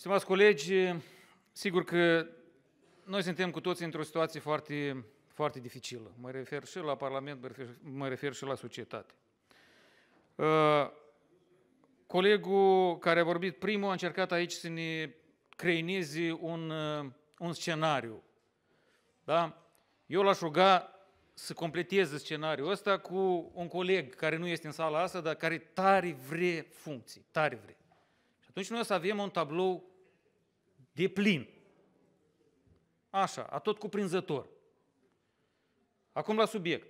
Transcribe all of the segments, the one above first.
Stimați colegi, sigur că noi suntem cu toții într-o situație foarte, foarte dificilă. Mă refer și la Parlament, mă refer, mă refer și la societate. Uh, colegul care a vorbit primul a încercat aici să ne creioneze un, uh, un scenariu. Da? Eu l-aș ruga să completeze scenariul ăsta cu un coleg care nu este în sala asta, dar care tare vre funcții, tare vre. Și atunci noi o să avem un tablou de plin. Așa, atot cuprinzător. Acum la subiect.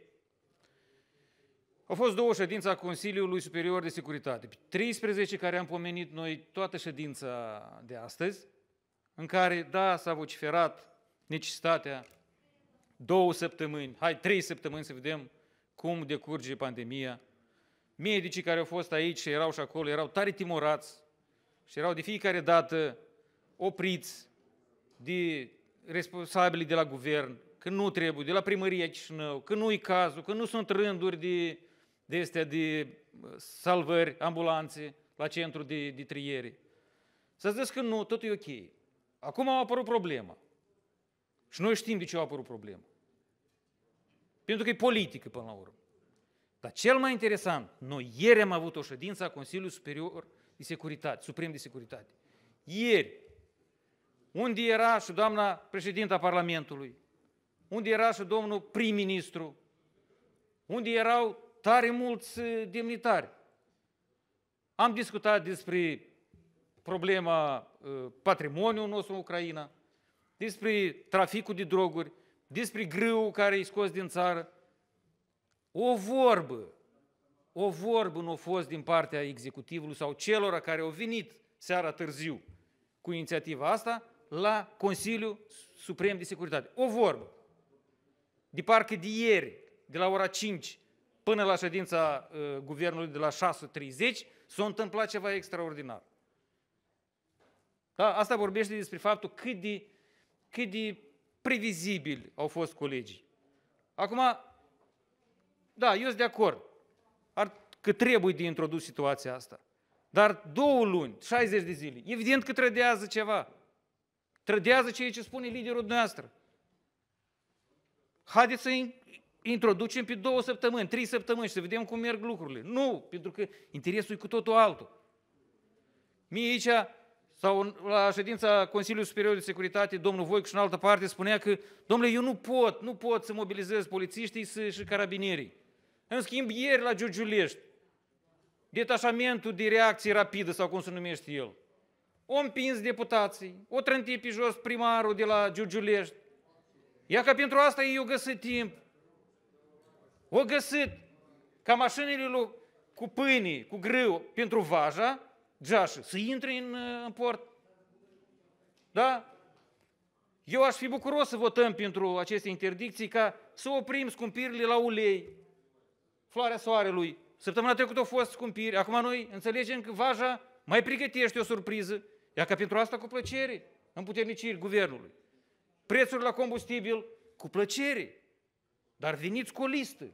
Au fost două ședințe a Consiliului Superior de Securitate. 13 care am pomenit noi toată ședința de astăzi, în care, da, s-a vociferat necesitatea două săptămâni, hai, trei săptămâni să vedem cum decurge pandemia. Medicii care au fost aici și erau și acolo erau tare timorați și erau de fiecare dată opriți de responsabili de la guvern, că nu trebuie, de la primăria Chișinău, că nu-i cazul, că nu sunt rânduri de, de astea de salvări, ambulanțe la centru de, de triere. Să zic că nu, totul e ok. Acum a apărut problema. Și noi știm de ce a apărut problema. Pentru că e politică până la urmă. Dar cel mai interesant, noi ieri am avut o ședință a Consiliului Superior de Securitate, Suprem de Securitate. Ieri, unde era și doamna președinta Parlamentului? Unde era și domnul prim-ministru? Unde erau tare mulți uh, demnitari? Am discutat despre problema uh, patrimoniului nostru în Ucraina, despre traficul de droguri, despre grâu care e scos din țară. O vorbă, o vorbă nu a fost din partea executivului sau celor care au venit seara târziu cu inițiativa asta la Consiliul Suprem de Securitate. O vorbă. De parcă de ieri, de la ora 5 până la ședința uh, guvernului de la 6.30, s-a întâmplat ceva extraordinar. Da? Asta vorbește despre faptul cât de, cât de previzibili au fost colegii. Acum, da, eu sunt de acord ar, că trebuie de introdus situația asta. Dar două luni, 60 de zile, evident că trădează ceva. Trădează ceea ce spune liderul noastră. Haideți să introducem pe două săptămâni, trei săptămâni și să vedem cum merg lucrurile. Nu, pentru că interesul e cu totul altul. Mie aici, sau la ședința Consiliului Superior de Securitate, domnul Voicu și în altă parte spunea că, domnule, eu nu pot, nu pot să mobilizez polițiștii și carabinierii. În schimb, ieri la Giurgiulești, detașamentul de reacție rapidă, sau cum se numește el, o împins deputații, o trânti pe jos primarul de la Giurgiulești. Ia că pentru asta ei au găsit timp. O găsit ca mașinile lui cu pâine, cu grâu, pentru vaja, geașă, să intre în, în port. Da? Eu aș fi bucuros să votăm pentru aceste interdicții ca să oprim scumpirile la ulei, floarea soarelui. Săptămâna trecută au fost scumpiri, acum noi înțelegem că vaja mai pregătește o surpriză Ia ca pentru asta cu plăcere, împuterniciri guvernului. Prețuri la combustibil cu plăcere. Dar veniți cu o listă.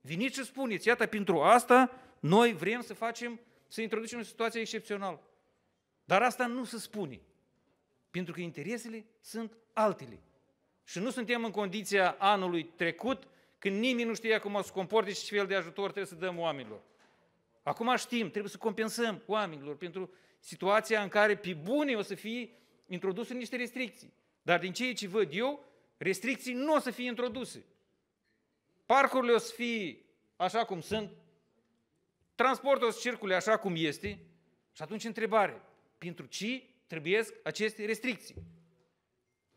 Veniți și spuneți, iată, pentru asta noi vrem să facem, să introducem o situație excepțională. Dar asta nu se spune. Pentru că interesele sunt altele. Și nu suntem în condiția anului trecut, când nimeni nu știa cum să comporte și ce fel de ajutor trebuie să dăm oamenilor. Acum știm, trebuie să compensăm oamenilor pentru situația în care pe bune o să fie introduse niște restricții. Dar din ceea ce văd eu, restricții nu o să fie introduse. Parcurile o să fie așa cum sunt, transportul o să circule așa cum este și atunci întrebare, pentru ce trebuie aceste restricții?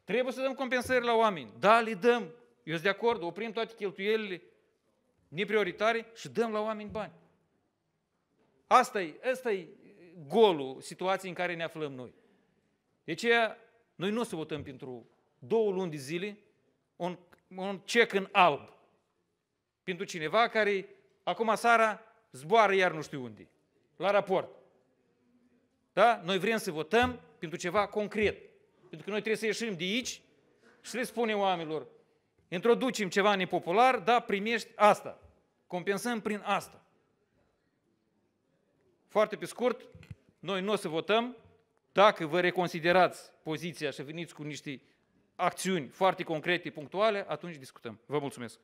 Trebuie să dăm compensări la oameni. Da, le dăm. Eu sunt de acord, oprim toate cheltuielile neprioritare și dăm la oameni bani. Asta e, asta e golul situației în care ne aflăm noi. De aceea, noi nu o să votăm pentru două luni de zile un, un cec în alb pentru cineva care acum seara zboară iar nu știu unde, la raport. Da? Noi vrem să votăm pentru ceva concret. Pentru că noi trebuie să ieșim de aici și să le spunem oamenilor, introducem ceva nepopular, da, primești asta. Compensăm prin asta. Foarte pe scurt, noi nu o să votăm Dacă vă reconsiderați poziția și veniți cu niște acțiuni foarte concrete, punctuale, atunci discutăm. Vă mulțumesc!